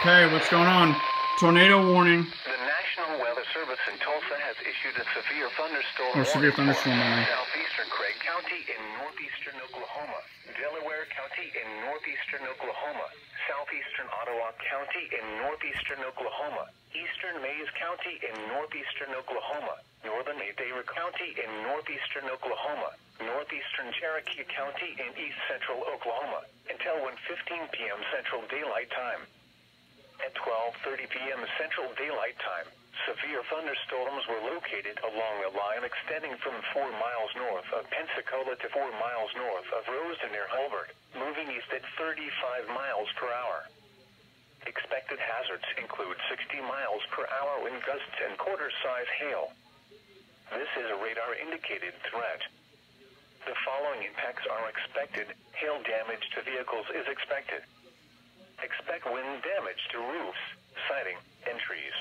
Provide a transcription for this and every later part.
Okay, what's going on? Tornado warning. The National Weather Service in Tulsa has issued a severe thunderstorm Or severe warning thunderstorm warning. southeastern Craig County in northeastern Oklahoma, Delaware County in northeastern Oklahoma, southeastern Ottawa County in northeastern Oklahoma, eastern Mayes County in northeastern Oklahoma, northern Adair County in northeastern Oklahoma, northeastern Cherokee County in east central Oklahoma, until 1:15 p.m. Central Daylight Time. At 12:30 p.m. Central Daylight Time, severe thunderstorms were located along a line extending from 4 miles north of Pensacola to 4 miles north of Rosedale near Hulbert, moving east at 35 miles per hour. Expected hazards include 60 miles per hour wind gusts and quarter-size hail. This is a radar-indicated threat. The following impacts are expected. Hail damage to vehicles is expected. Expect wind damage to roofs, siding, and trees.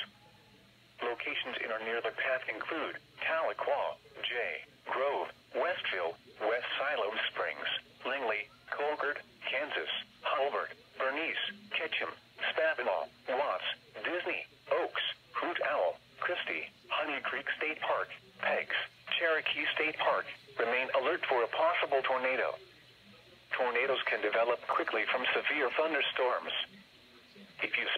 Locations in or near the path include Tahlequah, Jay, Grove, Westville, West Siloam Springs, Langley, Colcord, Kansas, Hulbert, Bernice, Ketchum, Spavinaw, Watts, Disney, Oaks, Hoot Owl, Christie, Honey Creek State Park, Peggs, Cherokee State Park. Remain alert for a possible tornado. Tornadoes can develop quickly from severe thunderstorms.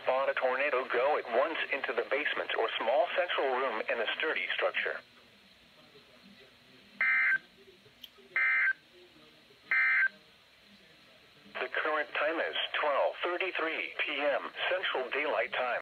Spot a tornado, go at once into the basement or small central room in a sturdy structure. The current time is 12:33 p.m. Central Daylight Time.